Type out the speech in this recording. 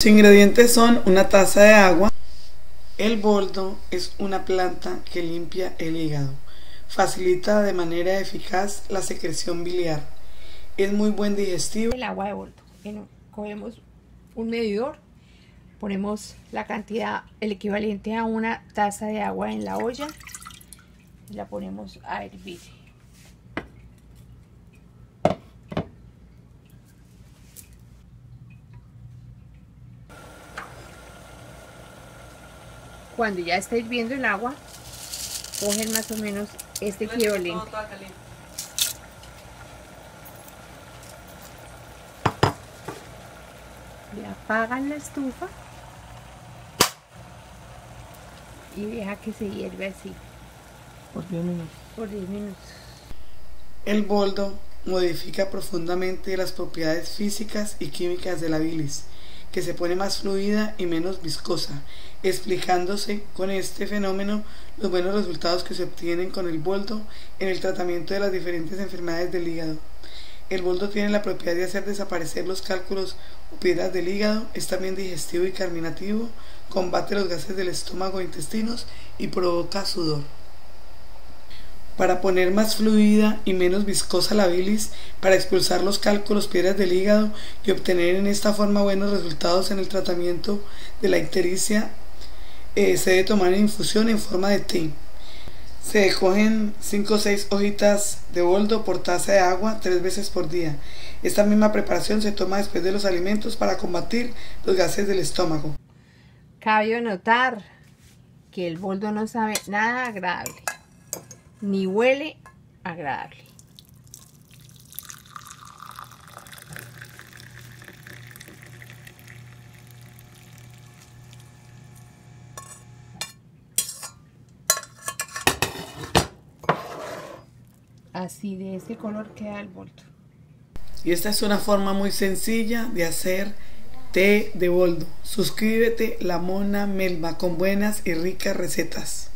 Los ingredientes son una taza de agua. El boldo es una planta que limpia el hígado. Facilita de manera eficaz la secreción biliar. Es muy buen digestivo. El agua de boldo. Cogemos un medidor, ponemos la cantidad, el equivalente a una taza de agua en la olla y la ponemos a hervir. Cuando ya está hirviendo el agua, cogen más o menos este equivalente. Le apagan la estufa y deja que se hierve así. Por 10 minutos. Por 10 minutos. El boldo modifica profundamente las propiedades físicas y químicas de la bilis que se pone más fluida y menos viscosa, explicándose con este fenómeno los buenos resultados que se obtienen con el boldo en el tratamiento de las diferentes enfermedades del hígado. El boldo tiene la propiedad de hacer desaparecer los cálculos o piedras del hígado, es también digestivo y carminativo, combate los gases del estómago e intestinos y provoca sudor para poner más fluida y menos viscosa la bilis, para expulsar los cálculos, piedras del hígado y obtener en esta forma buenos resultados en el tratamiento de la ictericia, eh, se debe tomar en infusión en forma de té. Se cogen 5 o 6 hojitas de boldo por taza de agua tres veces por día. Esta misma preparación se toma después de los alimentos para combatir los gases del estómago. Cabe notar que el boldo no sabe nada agradable ni huele agradable. Así de ese color queda el boldo. Y esta es una forma muy sencilla de hacer té de boldo. Suscríbete, La Mona Melba, con buenas y ricas recetas.